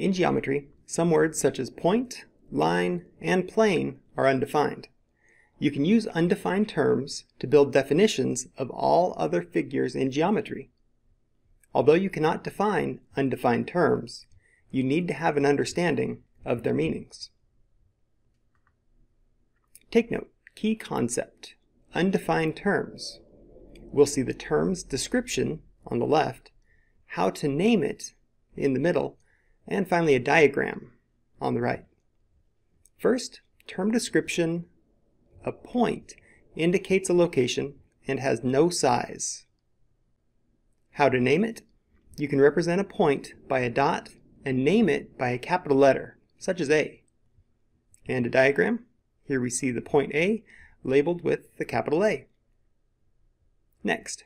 In geometry, some words such as point, line, and plane are undefined. You can use undefined terms to build definitions of all other figures in geometry. Although you cannot define undefined terms, you need to have an understanding of their meanings. Take note, key concept, undefined terms. We'll see the term's description on the left, how to name it in the middle, and finally a diagram on the right. First, term description, a point indicates a location and has no size. How to name it? You can represent a point by a dot and name it by a capital letter, such as A. And a diagram? Here we see the point A labeled with the capital A. Next,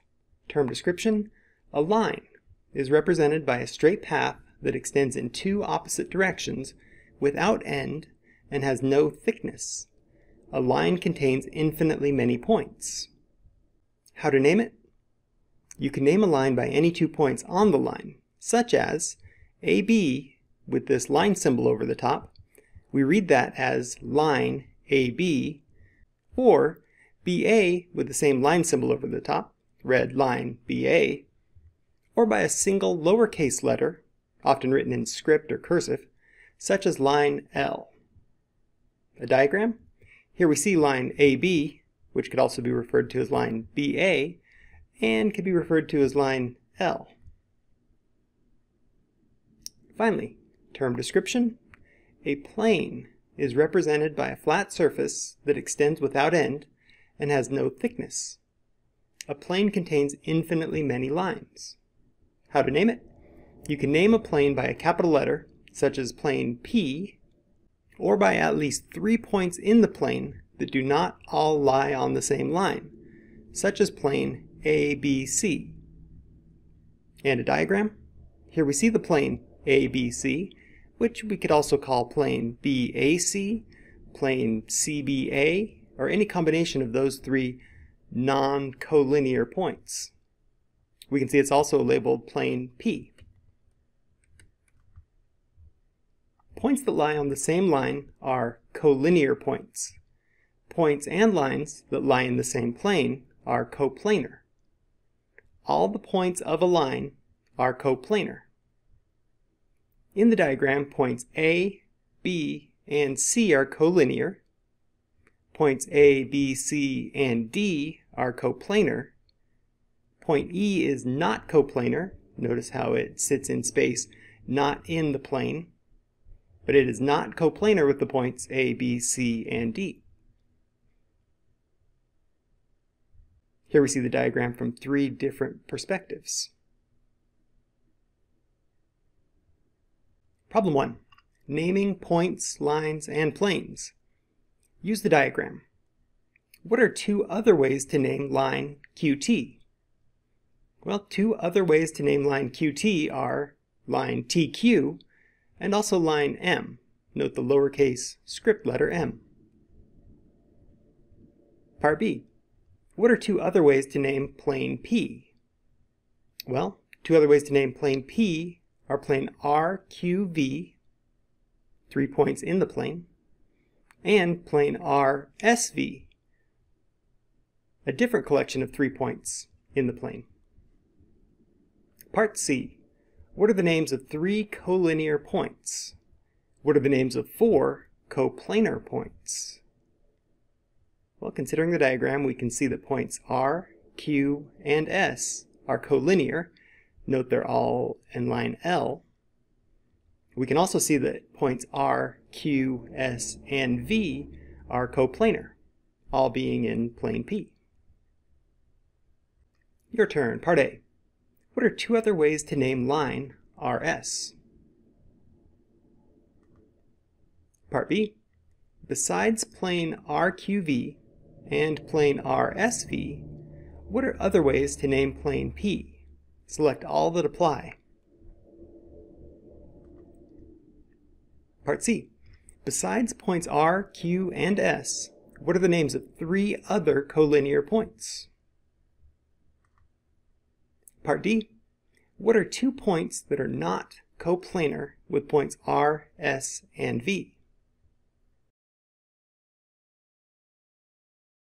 term description, a line is represented by a straight path that extends in two opposite directions without end and has no thickness. A line contains infinitely many points. How to name it? You can name a line by any two points on the line, such as AB with this line symbol over the top. We read that as line AB, or BA with the same line symbol over the top, read line BA, or by a single lowercase letter, often written in script or cursive, such as line L. A diagram? Here we see line AB, which could also be referred to as line BA, and could be referred to as line L. Finally, term description. A plane is represented by a flat surface that extends without end and has no thickness. A plane contains infinitely many lines. How to name it? You can name a plane by a capital letter, such as plane P, or by at least three points in the plane that do not all lie on the same line, such as plane ABC. And a diagram? Here we see the plane ABC, which we could also call plane BAC, plane CBA, or any combination of those three non-collinear points. We can see it's also labeled plane P. Points that lie on the same line are collinear points. Points and lines that lie in the same plane are coplanar. All the points of a line are coplanar. In the diagram, points A, B, and C are collinear. Points A, B, C, and D are coplanar. Point E is not coplanar. Notice how it sits in space, not in the plane. But it is not coplanar with the points A, B, C, and D. Here we see the diagram from three different perspectives. Problem 1. Naming points, lines, and planes. Use the diagram. What are two other ways to name line QT? Well, two other ways to name line QT are line TQ and also line M. Note the lowercase script letter M. Part B. What are two other ways to name plane P? Well, two other ways to name plane P are plane RQV, three points in the plane, and plane RSV, a different collection of three points in the plane. Part C. What are the names of three collinear points? What are the names of four coplanar points? Well, considering the diagram, we can see that points R, Q, and S are collinear, Note they're all in line L. We can also see that points R, Q, S, and V are coplanar, all being in plane P. Your turn, part A. What are two other ways to name line RS? Part B. Besides plane RQV and plane RSV, what are other ways to name plane P? Select all that apply. Part C. Besides points R, Q, and S, what are the names of three other collinear points? Part D. What are two points that are not coplanar with points R, S, and V.